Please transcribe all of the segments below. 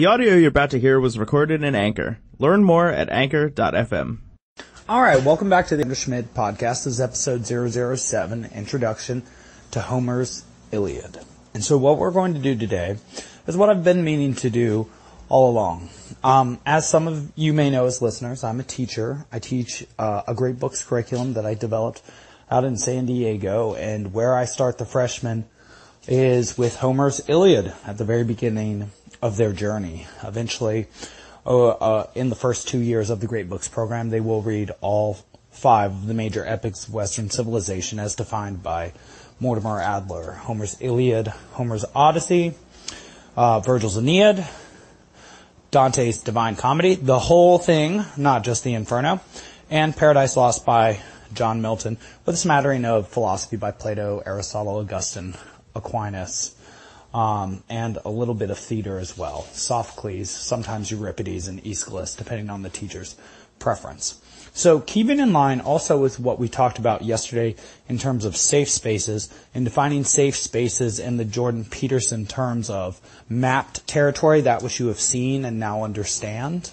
The audio you're about to hear was recorded in Anchor. Learn more at anchor.fm. All right, welcome back to the Andrew Schmid podcast. This is episode 007, Introduction to Homer's Iliad. And so what we're going to do today is what I've been meaning to do all along. Um, as some of you may know as listeners, I'm a teacher. I teach uh, a great books curriculum that I developed out in San Diego, and where I start the freshmen is with Homer's Iliad at the very beginning of their journey. Eventually, uh, uh, in the first two years of the Great Books program, they will read all five of the major epics of Western civilization as defined by Mortimer Adler. Homer's Iliad, Homer's Odyssey, uh, Virgil's Aeneid, Dante's Divine Comedy, the whole thing, not just the Inferno, and Paradise Lost by John Milton, with a smattering of philosophy by Plato, Aristotle, Augustine, Aquinas, um, and a little bit of theater as well. Sophocles, sometimes Euripides, and Aeschylus, depending on the teacher's preference. So keeping in line also with what we talked about yesterday in terms of safe spaces and defining safe spaces in the Jordan Peterson terms of mapped territory, that which you have seen and now understand,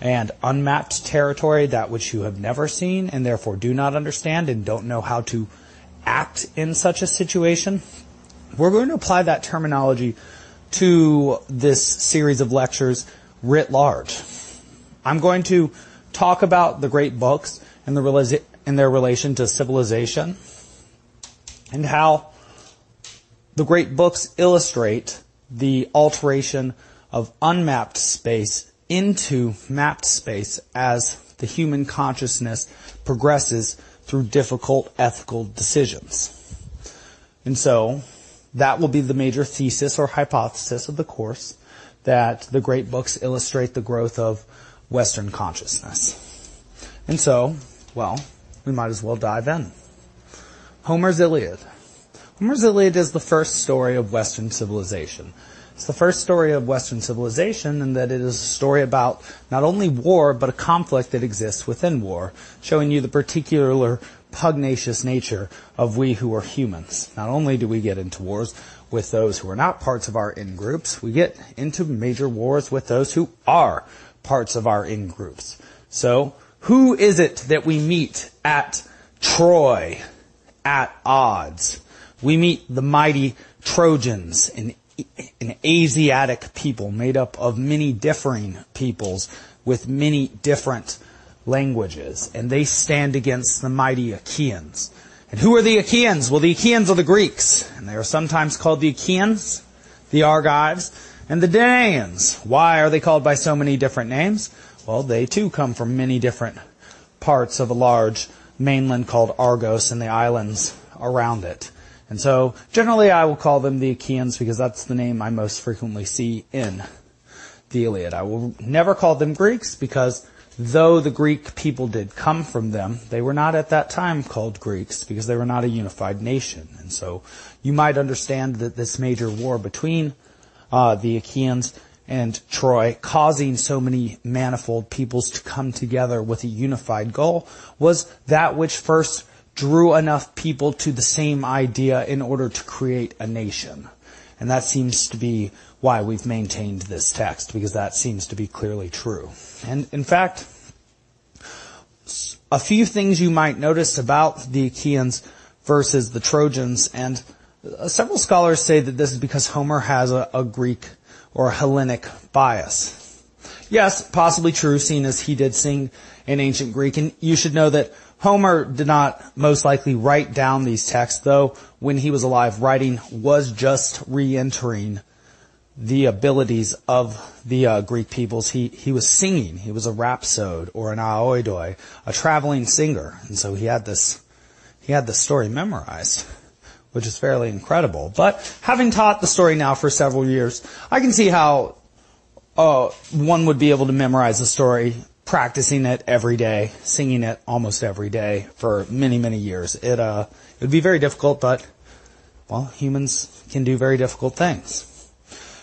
and unmapped territory, that which you have never seen and therefore do not understand and don't know how to act in such a situation. We're going to apply that terminology to this series of lectures writ large. I'm going to talk about the great books and, the, and their relation to civilization and how the great books illustrate the alteration of unmapped space into mapped space as the human consciousness progresses through difficult ethical decisions. And so, that will be the major thesis or hypothesis of the course that the great books illustrate the growth of Western consciousness. And so, well, we might as well dive in. Homer's Iliad. Homer's Iliad is the first story of Western civilization. It's the first story of Western civilization in that it is a story about not only war, but a conflict that exists within war, showing you the particular pugnacious nature of we who are humans. Not only do we get into wars with those who are not parts of our in-groups, we get into major wars with those who are parts of our in-groups. So, who is it that we meet at Troy at odds? We meet the mighty Trojans, an, an Asiatic people made up of many differing peoples with many different languages, and they stand against the mighty Achaeans. And who are the Achaeans? Well, the Achaeans are the Greeks, and they are sometimes called the Achaeans, the Argives, and the Danaans. Why are they called by so many different names? Well, they too come from many different parts of a large mainland called Argos and the islands around it. And so, generally I will call them the Achaeans because that's the name I most frequently see in the Iliad. I will never call them Greeks because though the Greek people did come from them, they were not at that time called Greeks because they were not a unified nation. And so you might understand that this major war between uh, the Achaeans and Troy, causing so many manifold peoples to come together with a unified goal, was that which first drew enough people to the same idea in order to create a nation. And that seems to be why we've maintained this text, because that seems to be clearly true. And in fact, a few things you might notice about the Achaeans versus the Trojans, and several scholars say that this is because Homer has a, a Greek or Hellenic bias. Yes, possibly true, seeing as he did sing in ancient Greek, and you should know that Homer did not most likely write down these texts, though when he was alive, writing was just re-entering the abilities of the uh, Greek peoples. He he was singing. He was a rhapsode or an aoidoi, a traveling singer, and so he had this he had the story memorized which is fairly incredible. But having taught the story now for several years, I can see how uh, one would be able to memorize the story, practicing it every day, singing it almost every day for many, many years. It uh, it would be very difficult, but well, humans can do very difficult things.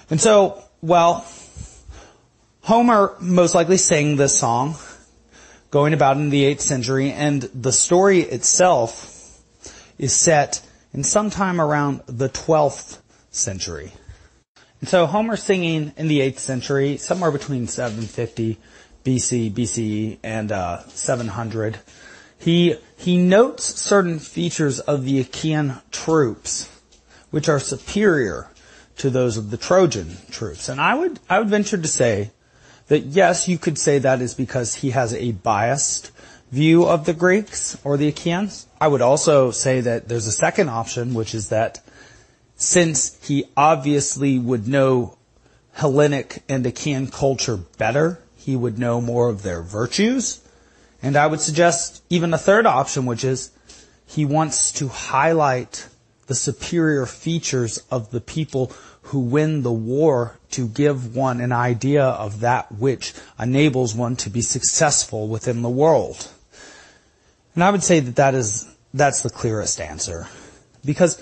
And so, well, Homer most likely sang this song going about in the 8th century, and the story itself is set in sometime around the 12th century. And so Homer's singing in the 8th century, somewhere between 750 BC, BCE, and uh, 700. He, he notes certain features of the Achaean troops, which are superior to those of the Trojan troops. And I would, I would venture to say that yes, you could say that is because he has a biased view of the Greeks or the Achaeans. I would also say that there's a second option, which is that since he obviously would know Hellenic and Achaean culture better, he would know more of their virtues. And I would suggest even a third option, which is he wants to highlight the superior features of the people who win the war to give one an idea of that which enables one to be successful within the world. And I would say that that is, that's the clearest answer. Because,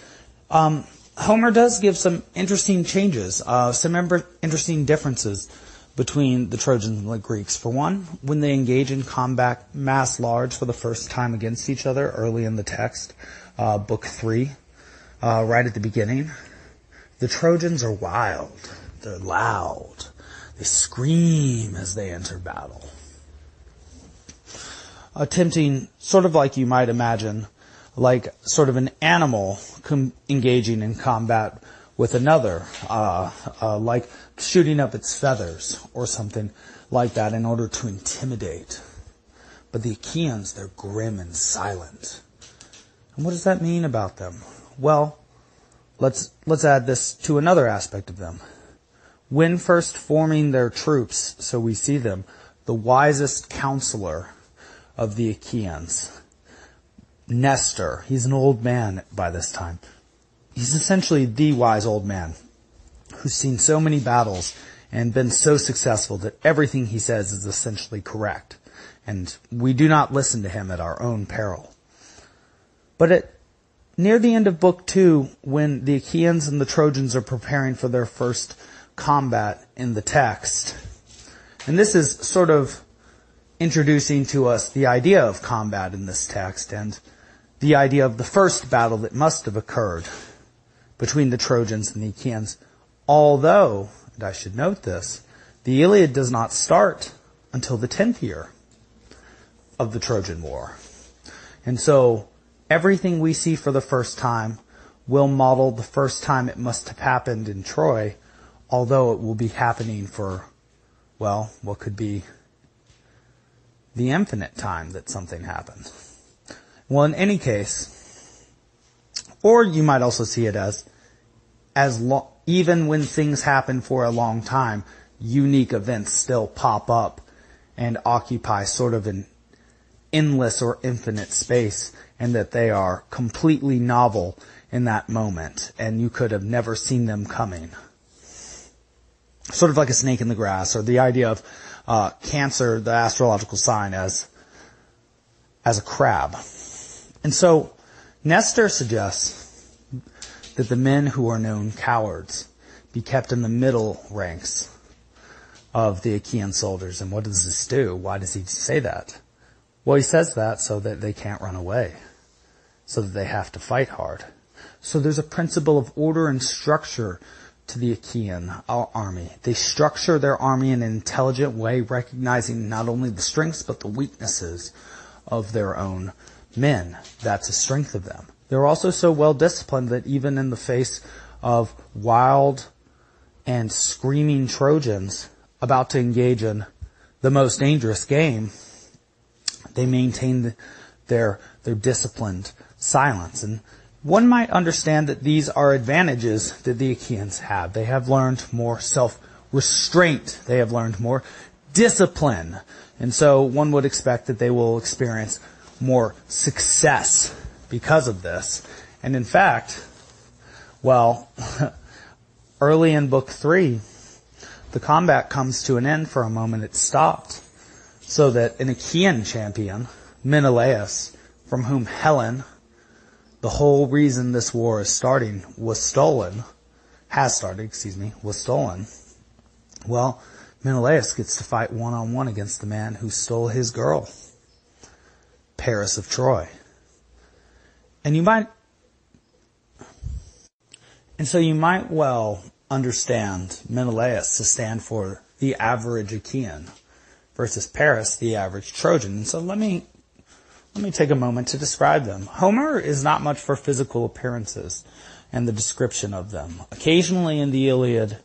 um, Homer does give some interesting changes, uh, some interesting differences between the Trojans and the Greeks. For one, when they engage in combat mass large for the first time against each other early in the text, uh, book three, uh, right at the beginning, the Trojans are wild. They're loud. They scream as they enter battle. Attempting, sort of like you might imagine, like sort of an animal com- engaging in combat with another, uh, uh, like shooting up its feathers or something like that in order to intimidate. But the Achaeans, they're grim and silent. And what does that mean about them? Well, let's, let's add this to another aspect of them. When first forming their troops, so we see them, the wisest counselor of the Achaeans, Nestor. He's an old man by this time. He's essentially the wise old man who's seen so many battles and been so successful that everything he says is essentially correct. And we do not listen to him at our own peril. But at near the end of book two, when the Achaeans and the Trojans are preparing for their first combat in the text, and this is sort of introducing to us the idea of combat in this text and the idea of the first battle that must have occurred between the Trojans and the Achaeans. Although, and I should note this, the Iliad does not start until the 10th year of the Trojan War. And so, everything we see for the first time will model the first time it must have happened in Troy, although it will be happening for, well, what could be the infinite time that something happened. Well, in any case, or you might also see it as, as lo- even when things happen for a long time, unique events still pop up and occupy sort of an endless or infinite space and that they are completely novel in that moment and you could have never seen them coming. Sort of like a snake in the grass or the idea of uh, Cancer, the astrological sign, as as a crab. And so Nestor suggests that the men who are known cowards be kept in the middle ranks of the Achaean soldiers. And what does this do? Why does he say that? Well, he says that so that they can't run away, so that they have to fight hard. So there's a principle of order and structure to the Achaean uh, army. They structure their army in an intelligent way, recognizing not only the strengths but the weaknesses of their own men. That's a strength of them. They're also so well disciplined that even in the face of wild and screaming Trojans about to engage in the most dangerous game, they maintain their, their disciplined silence. And one might understand that these are advantages that the Achaeans have. They have learned more self-restraint. They have learned more discipline. And so one would expect that they will experience more success because of this. And in fact, well, early in book three, the combat comes to an end for a moment. It stopped so that an Achaean champion, Menelaus, from whom Helen, the whole reason this war is starting was stolen, has started, excuse me, was stolen. Well, Menelaus gets to fight one on one against the man who stole his girl, Paris of Troy. And you might, and so you might well understand Menelaus to stand for the average Achaean versus Paris, the average Trojan. And so let me let me take a moment to describe them. Homer is not much for physical appearances and the description of them. Occasionally in the Iliad,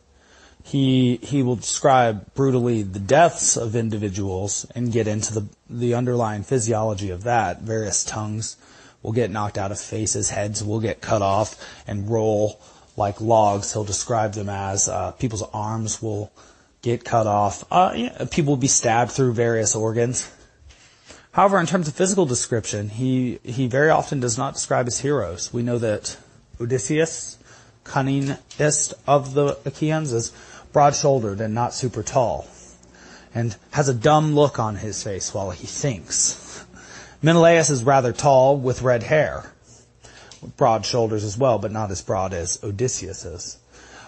he he will describe brutally the deaths of individuals and get into the the underlying physiology of that. Various tongues will get knocked out of faces, heads will get cut off and roll like logs. He'll describe them as uh, people's arms will get cut off. Uh, yeah, people will be stabbed through various organs. However, in terms of physical description, he, he very often does not describe his heroes. We know that Odysseus, cunningest of the Achaeans, is broad-shouldered and not super tall, and has a dumb look on his face while he thinks. Menelaus is rather tall with red hair, broad shoulders as well, but not as broad as Odysseus is.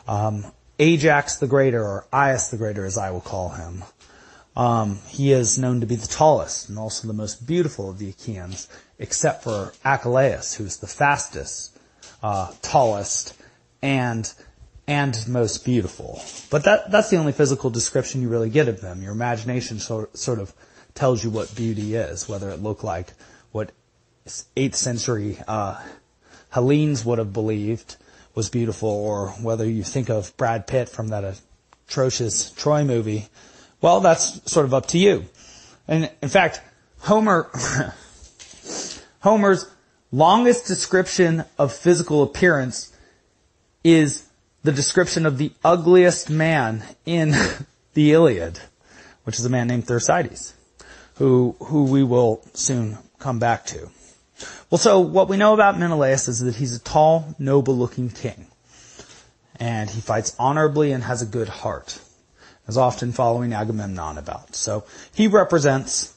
Um, Ajax the Greater, or Aias the Greater as I will call him, um, he is known to be the tallest and also the most beautiful of the Achaeans, except for Achilles, who's the fastest, uh, tallest, and and most beautiful. But that that's the only physical description you really get of them. Your imagination sort sort of tells you what beauty is, whether it looked like what eighth century uh, Hellenes would have believed was beautiful, or whether you think of Brad Pitt from that atrocious Troy movie well, that's sort of up to you. And in fact, Homer, Homer's longest description of physical appearance is the description of the ugliest man in the Iliad, which is a man named Thersites, who, who we will soon come back to. Well, so what we know about Menelaus is that he's a tall, noble looking king. And he fights honorably and has a good heart as often following Agamemnon about. So he represents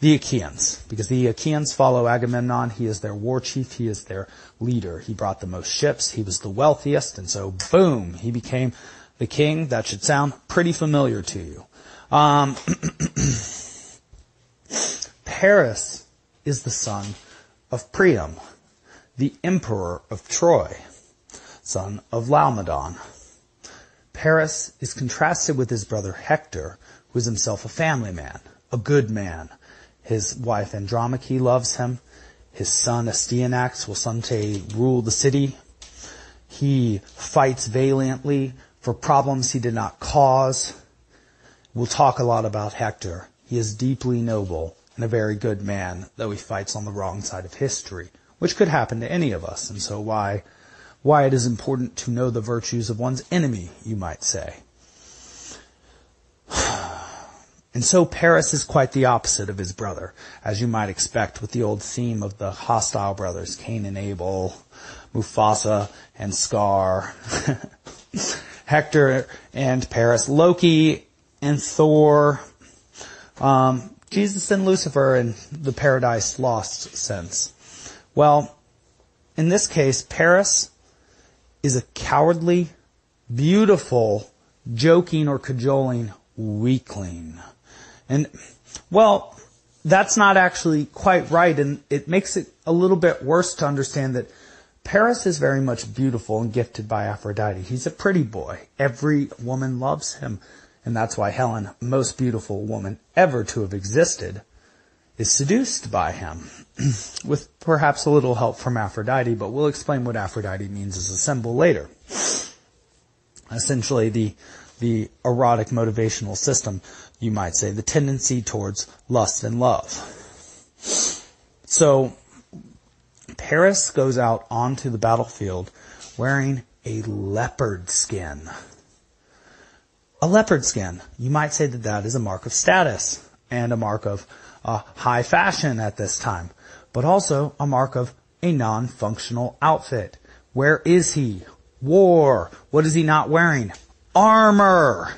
the Achaeans, because the Achaeans follow Agamemnon. He is their war chief. He is their leader. He brought the most ships. He was the wealthiest. And so, boom, he became the king. That should sound pretty familiar to you. Um, Paris is the son of Priam, the emperor of Troy, son of Laomedon. Paris is contrasted with his brother Hector, who is himself a family man, a good man. His wife Andromache loves him. His son Astyanax will someday rule the city. He fights valiantly for problems he did not cause. We'll talk a lot about Hector. He is deeply noble and a very good man, though he fights on the wrong side of history, which could happen to any of us, and so why why it is important to know the virtues of one's enemy, you might say. And so Paris is quite the opposite of his brother, as you might expect with the old theme of the hostile brothers, Cain and Abel, Mufasa and Scar, Hector and Paris, Loki and Thor, um, Jesus and Lucifer in the Paradise Lost sense. Well, in this case, Paris is a cowardly, beautiful, joking or cajoling weakling. And, well, that's not actually quite right, and it makes it a little bit worse to understand that Paris is very much beautiful and gifted by Aphrodite. He's a pretty boy. Every woman loves him. And that's why Helen, most beautiful woman ever to have existed, is seduced by him, with perhaps a little help from Aphrodite, but we'll explain what Aphrodite means as a symbol later. Essentially, the, the erotic motivational system, you might say, the tendency towards lust and love. So, Paris goes out onto the battlefield wearing a leopard skin. A leopard skin. You might say that that is a mark of status and a mark of uh, high fashion at this time, but also a mark of a non-functional outfit. Where is he? War. What is he not wearing? Armor.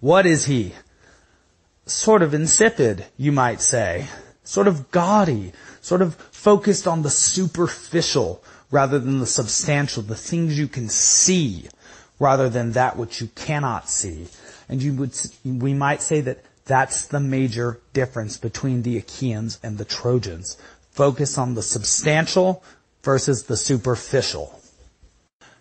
What is he? Sort of insipid, you might say. Sort of gaudy. Sort of focused on the superficial rather than the substantial, the things you can see rather than that which you cannot see. And you would, we might say that that's the major difference between the Achaeans and the Trojans. Focus on the substantial versus the superficial.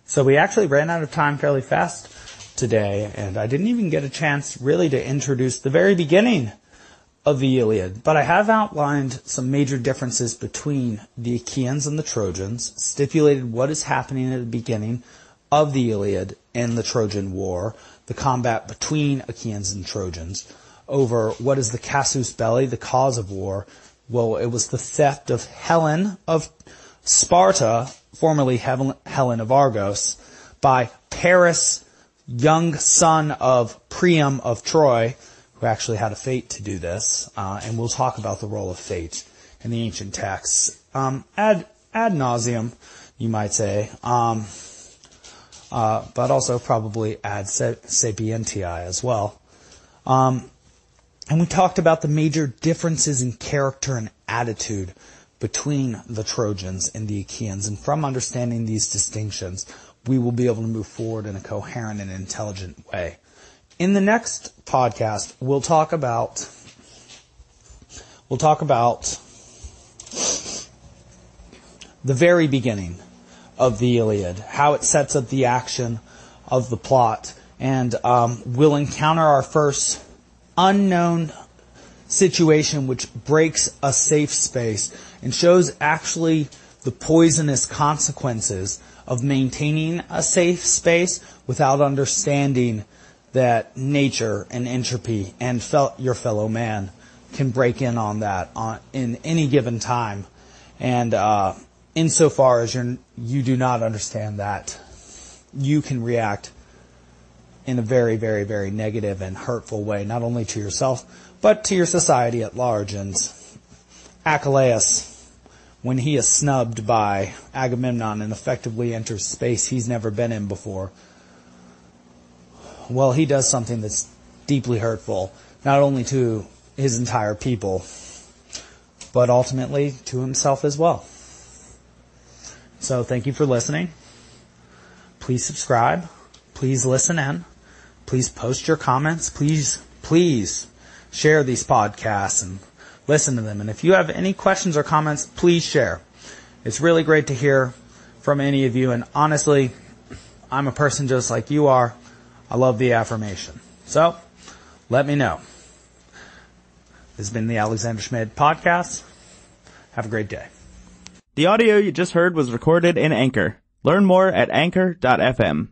So we actually ran out of time fairly fast. today, and I didn't even get a chance really to introduce the very beginning of the Iliad, but I have outlined some major differences between the Achaeans and the Trojans, stipulated what is happening at the beginning of the Iliad and the Trojan War, the combat between Achaeans and Trojans, over what is the casus belli, the cause of war. Well, it was the theft of Helen of Sparta, formerly Helen of Argos, by Paris, young son of Priam of Troy, who actually had a fate to do this, uh, and we'll talk about the role of fate in the ancient texts um, ad ad nauseum, you might say, um, uh, but also probably add sapientiae as well. Um, and we talked about the major differences in character and attitude between the Trojans and the Achaeans, and from understanding these distinctions, we will be able to move forward in a coherent and intelligent way. In the next podcast, we'll talk about we'll talk about the very beginning of the Iliad, how it sets up the action of the plot, and um, we'll encounter our first unknown situation which breaks a safe space and shows actually the poisonous consequences of maintaining a safe space without understanding that nature and entropy and fel- your fellow man can break in on that on, in any given time. And uh, insofar as you you do not understand that, you can react in a very, very, very negative and hurtful way, not only to yourself, but to your society at large. And Achilles, when he is snubbed by Agamemnon and effectively enters space he's never been in before, well, he does something that's deeply hurtful, not only to his entire people, but ultimately to himself as well. So thank you for listening. Please subscribe. Please listen in. Please post your comments. Please, please share these podcasts and listen to them. And if you have any questions or comments, please share. It's really great to hear from any of you. And honestly, I'm a person just like you are. I love the affirmation. So, let me know. This has been the Alexander Schmid podcast. Have a great day. The audio you just heard was recorded in Anchor. Learn more at anchor.fm.